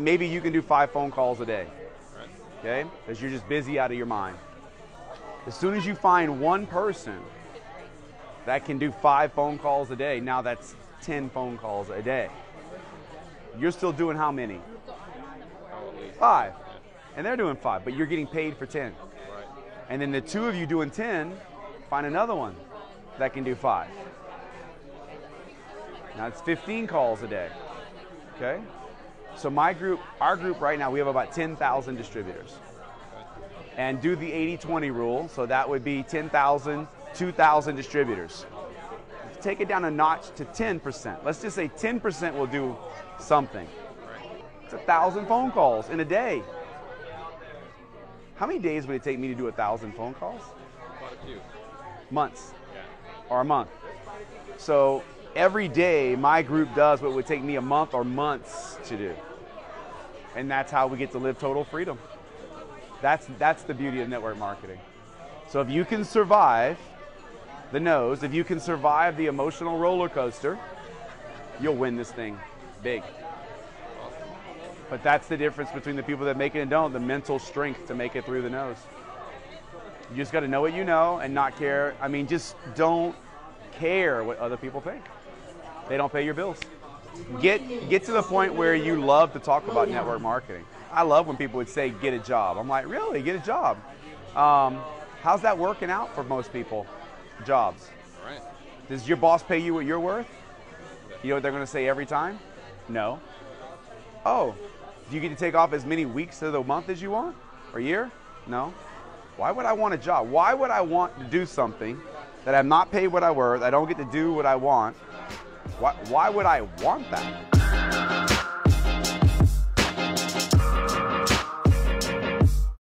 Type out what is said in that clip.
Maybe you can do five phone calls a day, okay? Because you're just busy out of your mind. As soon as you find one person that can do five phone calls a day, now that's 10 phone calls a day. You're still doing how many? Five. And they're doing five, but you're getting paid for 10. And then the two of you doing 10, find another one that can do five. Now it's 15 calls a day. Okay? So my group, our group right now, we have about 10,000 distributors. And do the 80-20 rule, so that would be 10,000, 2,000 distributors. Take it down a notch to 10%. Let's just say 10% will do something. It's a thousand phone calls in a day. How many days would it take me to do a thousand phone calls? Quite a few. Months Yeah. or a month. So every day my group does what would take me a month or months to do. And that's how we get to live total freedom. That's, that's the beauty of network marketing. So if you can survive the noes, if you can survive the emotional roller coaster, you'll win this thing big. But that's the difference between the people that make it and don't, the mental strength to make it through the noes. You just got to know what you know and not care. I mean, just don't care what other people think. They don't pay your bills. Get get to the point where you love to talk about network marketing. I love when people would say get a job. I'm like, really, get a job? Um, how's that working out for most people? Jobs. Does your boss pay you what you're worth? You know what they're going to say every time? No. Oh, do you get to take off as many weeks of the month as you want or year? No. Why would I want a job? Why would I want to do something that I'm not paid what I worth? I don't get to do what I want. Why, why would I want that?